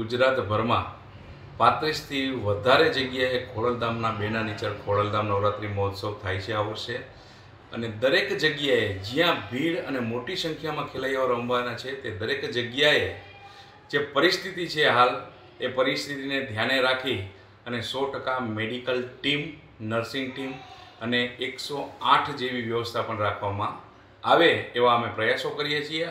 ગુજરાતભરમાં પાંત્રીસથી વધારે જગ્યાએ ખોડલધામના બેના નીચળ ખોડલધામ નવરાત્રિ મહોત્સવ થાય છે આ વર્ષે. અને દરેક જગ્યાએ જ્યાં ભીડ અને મોટી સંખ્યામાં ખેલૈયાઓ રમવાના છે તે દરેક જગ્યાએ જે પરિસ્થિતિ છે હાલ, એ પરિસ્થિતિને ધ્યાને રાખી અને સો ટકા મેડિકલ ટીમ, નર્સિંગ ટીમ અને એકસો આઠ જેવી વ્યવસ્થા પણ રાખવામાં આવે એવા અમે પ્રયાસો કરીએ છીએ.